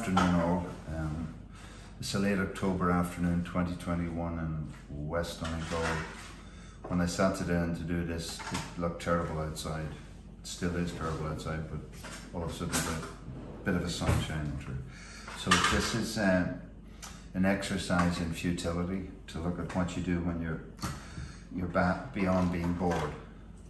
Afternoon, all. Um, it's a late October afternoon, 2021, in West Donegal. When I sat down to do this, it looked terrible outside. It still is terrible outside, but all of a sudden, a bit of a sun shining through. So this is um, an exercise in futility to look at what you do when you're you're back beyond being bored.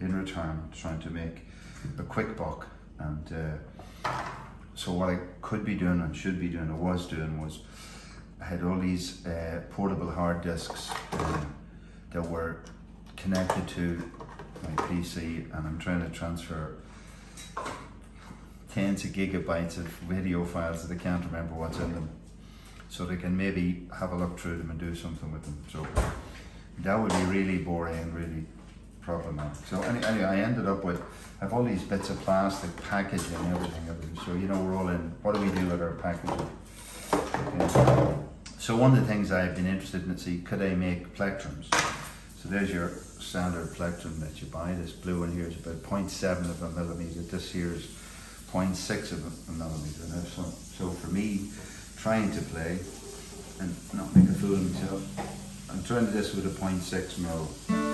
In return, trying to make a quick buck and. Uh, so what I could be doing and should be doing, or was doing, was I had all these uh, portable hard disks uh, that were connected to my PC, and I'm trying to transfer tens of gigabytes of video files that I can't remember what's in them, so they can maybe have a look through them and do something with them. So that would be really boring really problematic. So anyway, I ended up with I have all these bits of plastic packaging and everything. So you know we're all in. What do we do with our packaging? Okay. So one of the things I've been interested in is see could I make plectrums. So there's your standard plectrum that you buy. This blue one here is about 0.7 of a millimeter. This here is 0.6 of a millimeter. So, so for me, trying to play and not make a fool of myself, I'm trying this with a 0.6 mil.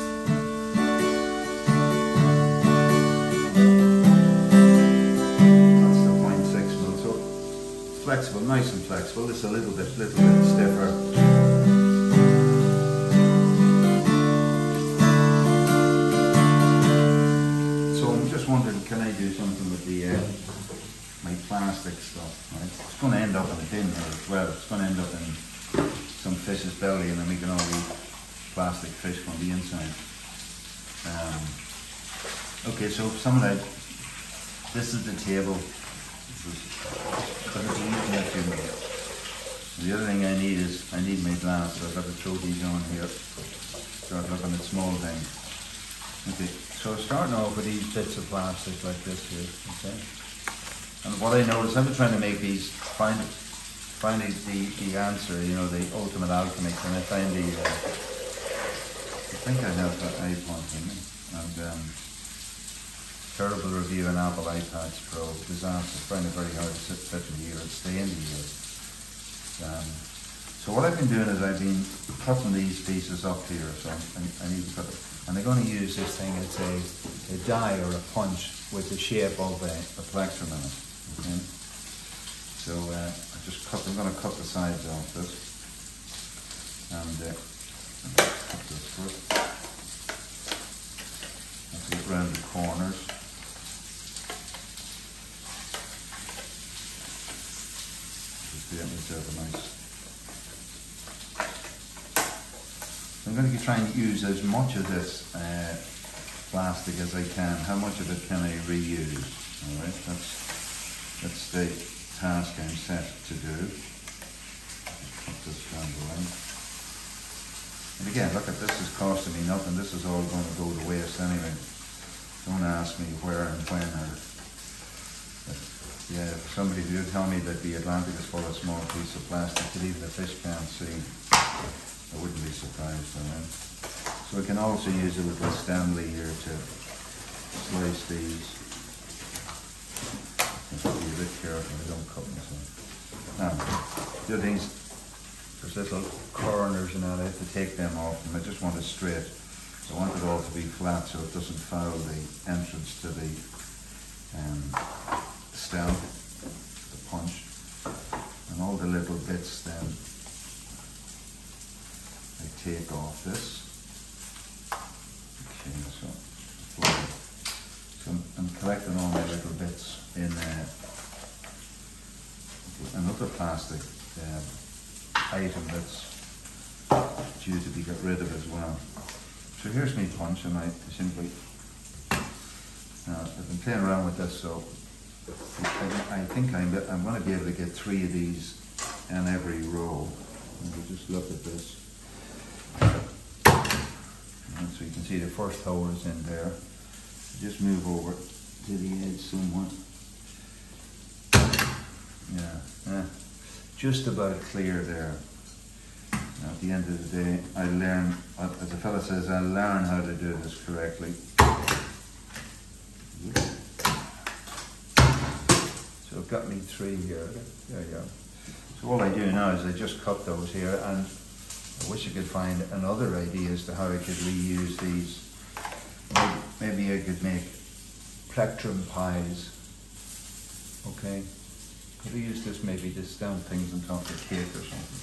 Flexible, nice and flexible. It's a little bit, little bit stiffer. So I'm just wondering, can I do something with the uh, my plastic stuff? Right? It's going to end up in a bin here as well. It's going to end up in some fish's belly, and then we can all eat plastic fish from the inside. Um, okay, so some of that. This is the table the other thing I need is, I need my glass, so I've got to throw these on here. So I'm looking at small things. Okay, so starting off with these bits of plastic like this here, okay? And what I notice, been trying to make these, find, it, find the, the answer, you know, the ultimate alchemist, and I find the, uh, I think I have that iPod in me, and um, terrible review on Apple iPads Pro, disaster, find it very hard to sit, fit in the year and stay in the year. Um, so what I've been doing is I've been cutting these pieces up here, so I, I need to cut it. And I'm going to use this thing as a, a die or a punch with the shape of a, a plectrum in it. Okay? So uh, I just cut, I'm going to cut the sides off this. And uh, cut this first. Get around the corners. Nice. I'm going to try and use as much of this uh, plastic as I can. How much of it can I reuse? All right, that's that's the task I'm set to do. Put this down. And again, look at this is costing me nothing. This is all going to go to waste anyway. Don't ask me where and when or yeah, somebody did tell me that the Atlantic is full of small pieces of plastic that even the fish can't see, I wouldn't be surprised on that. So we can also use a little Stanley here to slice these. To be a bit careful, I don't cut myself. Now, the other things, there's little corners and that, I have to take them off and I just want it straight. So I want it all to be flat so it doesn't foul the entrance to the um, down, the punch, and all the little bits then I take off this. Okay, so, so I'm, I'm collecting all my little bits in uh, another plastic uh, item that's due to be got rid of as well. So here's my punch and I simply, now I've been playing around with this so I, think I'm, I'm going to be able to get three of these in every row. Just look at this. And so you can see the first hole is in there. Just move over to the edge somewhat. Yeah, yeah, just about clear there. Now, at the end of the day, I learn, as the fellow says, I learn how to do this correctly. I've got me three here. There you go. So all I do now is I just cut those here and I wish I could find another idea as to how I could reuse these. Maybe, maybe I could make plectrum pies. Okay. Could I use this maybe to stamp things on top of cake or something?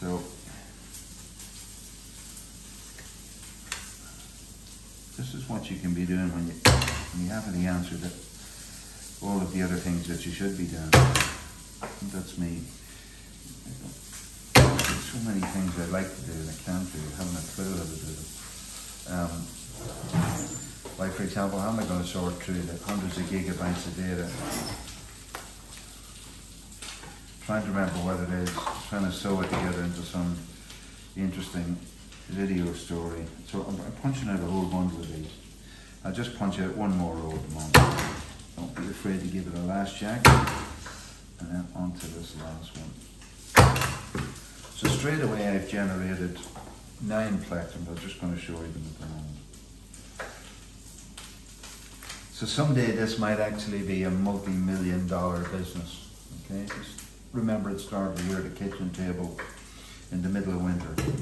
So this is what you can be doing when you you have the answer to all of the other things that you should be doing. That's me. There's so many things I'd like to do and I can't do. I haven't a clue how to do them. Um, like for example, how am I going to sort through the hundreds of gigabytes of data? Trying to remember what it is, trying to sew it together into some interesting video story. So I'm, I'm punching out a whole bundle of these. I'll just punch out one more row at the moment. Don't be afraid to give it a last check. And then onto this last one. So straight away I've generated nine plectrums. I'm just going to show you them at the moment. So someday this might actually be a multi-million dollar business. Okay, just remember it started here at a kitchen table in the middle of winter. Okay,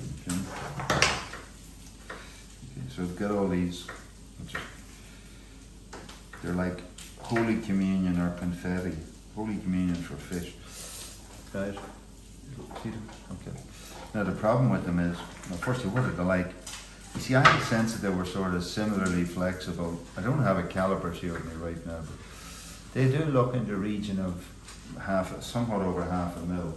okay so I've got all these. They're like Holy Communion or confetti. Holy Communion for fish. Guys? Okay. Now the problem with them is, well, firstly, what are they like? You see, I had a sense that they were sort of similarly flexible. I don't have a caliper here with me right now, but they do look in the region of half, somewhat over half a mil.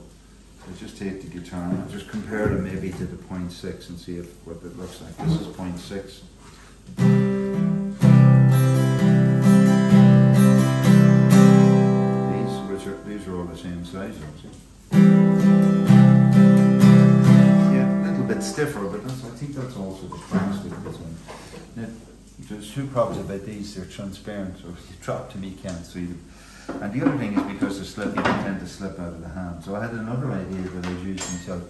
So just take the guitar and just compare them maybe to the 0.6 and see if what it looks like. This is 0.6. which are, these are all the same size, Yeah, a little bit stiffer, but I think that's also the plastic this one. Now, there's two problems about these, they're transparent, so if you drop them you can't see them. And the other thing is because they're slippy, they tend to slip out of the hand. So I had another idea that I was using myself,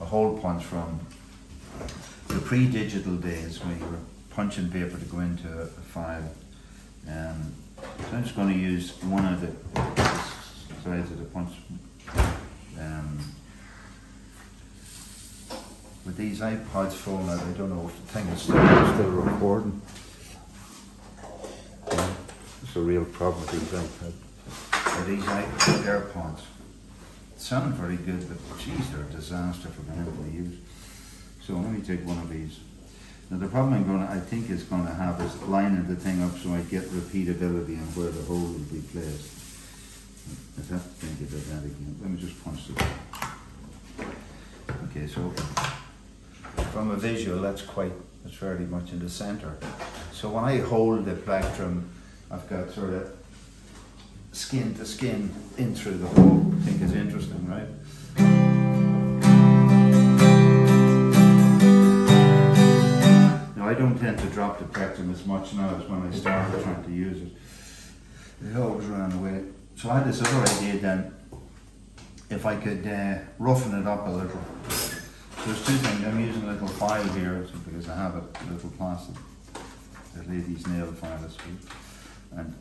a hole punch from the pre-digital days when you were punching paper to go into a, file. Um, so I'm just going to use one of the sides of the punch um, with these iPods falling out, I don't know if the thing is still, still recording. It's a real problem with these iPads. Or these iPod AirPods. sound very good, but geez, they're a disaster for them to use. So let me take one of these. Now the problem I'm going to, I think is going to have is lining the thing up so I get repeatability and where the hole will be placed. Think that again. Let me just punch it. Okay, so from a visual, that's quite, that's fairly much in the center. So when I hold the plectrum, I've got sort of skin to skin in through the hole. I think it's interesting, right? Now I don't tend to drop the plectrum as much now as when I started trying to use it. It always ran away. So I had this other idea then, if I could uh, roughen it up a little So there's two things. I'm using a little file here because I have a little plastic, the lady's nail file this week. And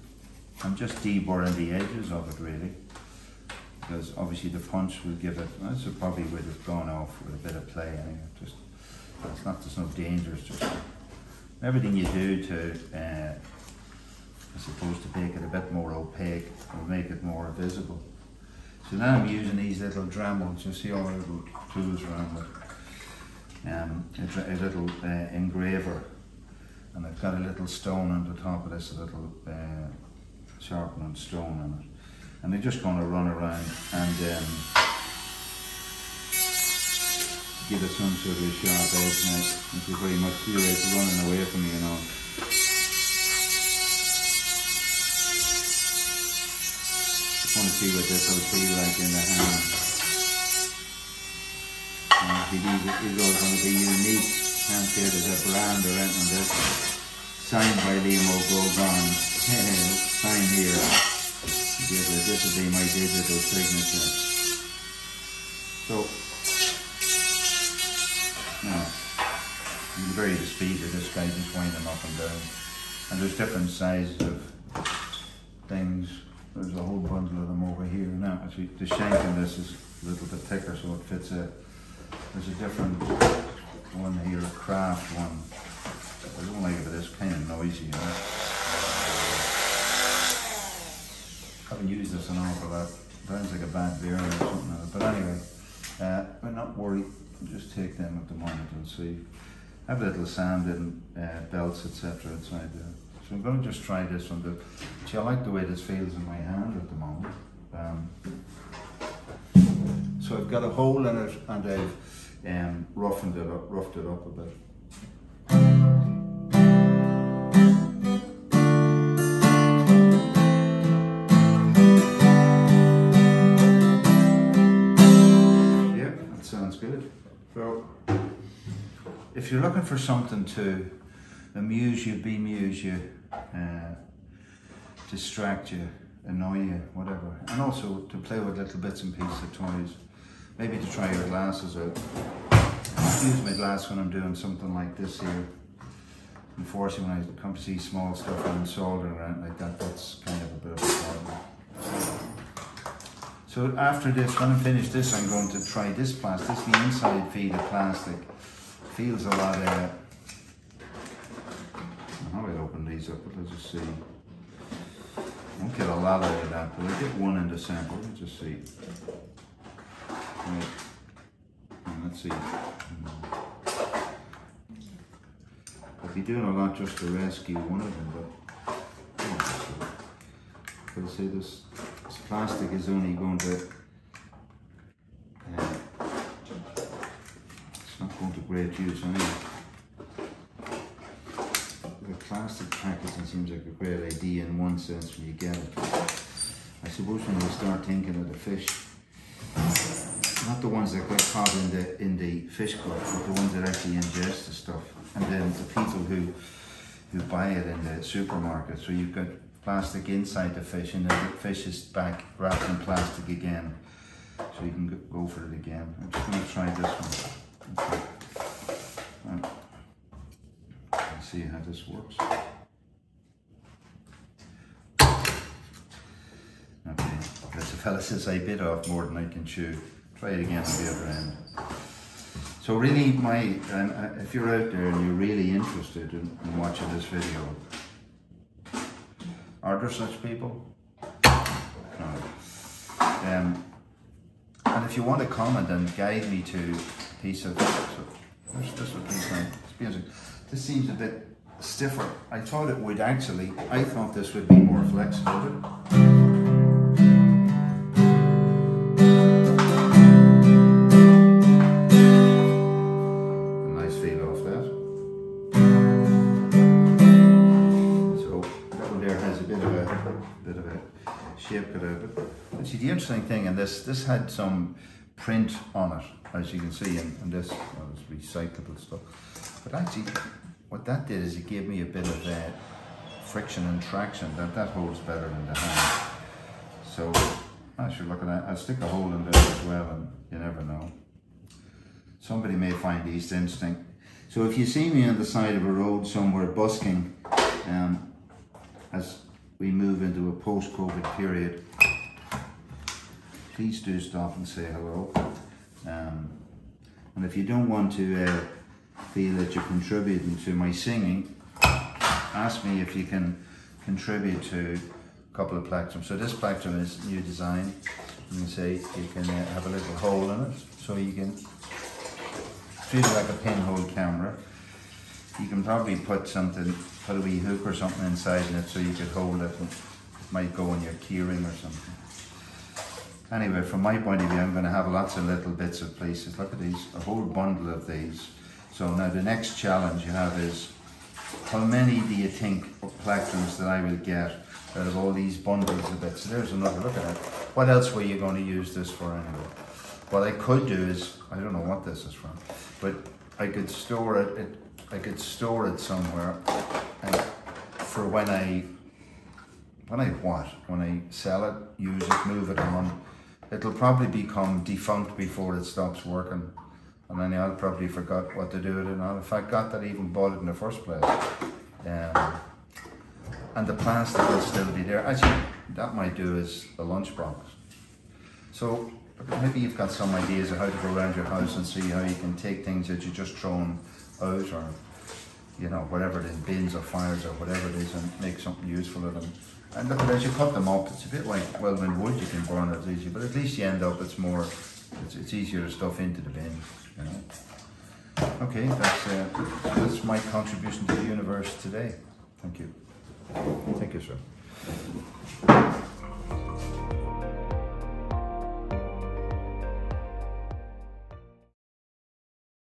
I'm just deburring the edges of it really. Because obviously the punch will give it, this probably would have gone off with a bit of play anyway. Just, it's not, there's no danger, it's just everything you do to, uh, I suppose to make it a bit more opaque or make it more visible. So now I'm using these little Dremels, you see all the little tools around it um, a, a, little uh, engraver and I've got a little stone on the top of this, a little uh, sharpening stone on it. And they're just going to run around and um, give it some sort of sharp edge now. Thank you very much. See it's running away from you, you know. Want to see what this will feel like in the um, uh, hand believe it is going to be unique. Can't say there's a brand or anything this. Signed by Liam O'Gogain. Sign here. This will be my digital signature. So, now, you can vary the speed of this guy, just wind them up and down. And there's different sizes of things. There's a whole bundle of them over here now. Actually, the shank in this is a little bit thicker, so it fits it. There's a different one here, a craft one. I don't like it, but it's kind of noisy, you know. haven't used this in an awful lot. Sounds like a bad beer or something like that. But anyway, uh, we're not worried. Just take them at the moment and see. I have a little sand and uh, belts, etc. inside there. So I'm going to just try this one. The, see, I like the way this feels in my hand at the moment. Um, so I've got a hole in it and I've um, roughened it up, roughed it up a bit. Yeah, that sounds good. So, if you're looking for something to amuse you, bemuse you, uh, distract you, annoy you, whatever, and also to play with little bits and pieces of toys, maybe to try your glasses out. I use my glass when I'm doing something like this here. Unfortunately, when I come to see small stuff and soldering around like that, that's kind of a bit of a problem. So after this, when I finish this, I'm going to try this plastic. This is the inside feed of plastic. Feels a lot. Uh, will open these up? But let's just see. Won't get a lot out of that, but I get one in the sample. Let's just see. Right. Let's see. I'll be doing a lot just to rescue one of them, but. Oh, I'll this, this plastic is only going to. Uh, it's not going to great use anyway. Plastic packaging seems like a great idea in one sense when you get it. I suppose when you start thinking of the fish, not the ones that get caught in the in the fish gut, but the ones that actually ingest the stuff, and then the people who who buy it in the supermarket. So you've got plastic inside the fish, and then the fish is back wrapped in plastic again. So you can go- go for it again. I'm just going to try this one. Okay. See how this works. Okay, as the fella says, I bit off more than I can chew. Try it again on the other end. So really, my um, if you're out there and you're really interested in, in watching this video, are there such people? No. Um, and if you want to comment and guide me to a piece of, so where's this piece now? It's. This seems a bit stiffer. I thought it would actually. I thought this would be more flexible. A nice feel off that. So that one there has a bit of a bit of a shape to it. But the interesting thing in this, this had some print on it, as you can see, and, and this it's recyclable stuff. But actually, what that did is it gave me a bit of uh, friction and traction. That that holds better in the hand. So as you're looking at, I'll stick a hole in there as well, and you never know. Somebody may find these interesting. So if you see me on the side of a road somewhere busking, um, as we move into a post-COVID period, please do stop and say hello. Um, and if you don't want to uh, feel that you're contributing to my singing, ask me if you can contribute to a couple of plectrums. So this plectrum is new design. You can say you can uh, have a little hole in it, so you can treat it like a pinhole camera. You can probably put something, put a wee hook or something inside in it so you could hold it and it might go on your keyring or something. Anyway, from my point of view, I'm going to have lots of little bits of places. Look at these, a whole bundle of these. So now the next challenge you have is, how many do you think plectrums that I will get out of all these bundles of bits? So there's another, look at that. What else were you going to use this for anyway? What I could do is, I don't know what this is from, but I could store it, it I could store it somewhere and for when I, when I what? When I sell it, use it, move it on, it'll probably become defunct before it stops working. And then I'll probably forgot what to do with it and all. If I got that even bought it in the first place. Um, and the plastic will still be there. Actually, that might do as a lunchbox. So maybe you've got some ideas of how to go around your house and see how you can take things that you just thrown out or you know whatever it is, bins or fires or whatever it is, and make something useful of them. And look, as you cut them up, it's a bit like well, when wood you can burn it easy, but at least you end up it's more, it's, it's easier to stuff into the bin. You know. Okay, that's uh, that's my contribution to the universe today. Thank you. Thank you, sir.